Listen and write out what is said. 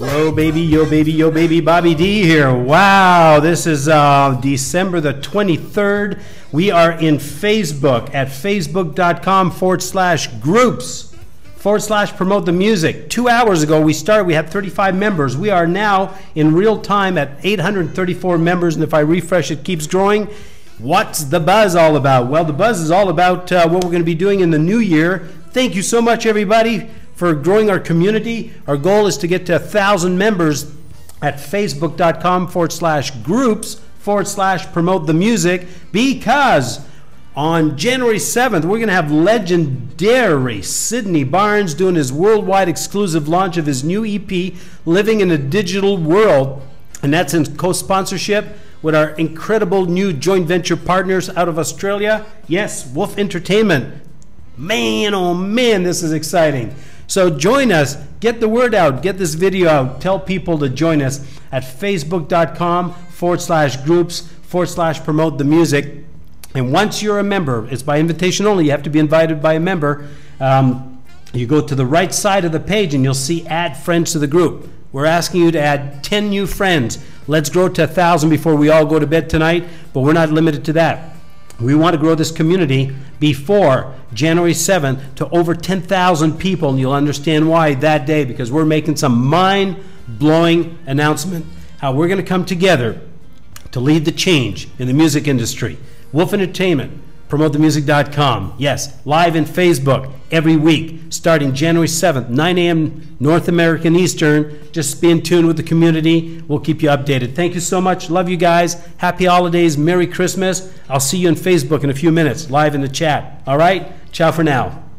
Yo, baby, yo, baby, yo, baby, Bobby D here. Wow, this is uh, December the 23rd. We are in Facebook at facebook.com forward slash groups forward slash promote the music. Two hours ago, we started, we had 35 members. We are now in real time at 834 members, and if I refresh, it keeps growing. What's the buzz all about? Well, the buzz is all about uh, what we're going to be doing in the new year. Thank you so much, everybody, for growing our community. Our goal is to get to 1,000 members at facebook.com forward slash groups forward slash promote the music because on January 7th, we're going to have legendary Sydney Barnes doing his worldwide exclusive launch of his new EP, Living in a Digital World. And that's in co sponsorship with our incredible new joint venture partners out of Australia. Yes, Wolf Entertainment. Man, oh man, this is exciting. So join us, get the word out, get this video out, tell people to join us at facebook.com forward slash groups forward slash promote the music. And once you're a member, it's by invitation only, you have to be invited by a member. Um, you go to the right side of the page and you'll see add friends to the group. We're asking you to add 10 new friends. Let's grow to 1,000 before we all go to bed tonight, but we're not limited to that. We want to grow this community before January 7th to over 10,000 people, and you'll understand why that day because we're making some mind blowing announcement how we're going to come together to lead the change in the music industry. Wolf Entertainment, promotethemusic.com. Yes, live in Facebook every week, starting January 7th, 9 a.m. North American Eastern. Just be in tune with the community. We'll keep you updated. Thank you so much. Love you guys. Happy holidays. Merry Christmas. I'll see you on Facebook in a few minutes, live in the chat. All right? Ciao for now.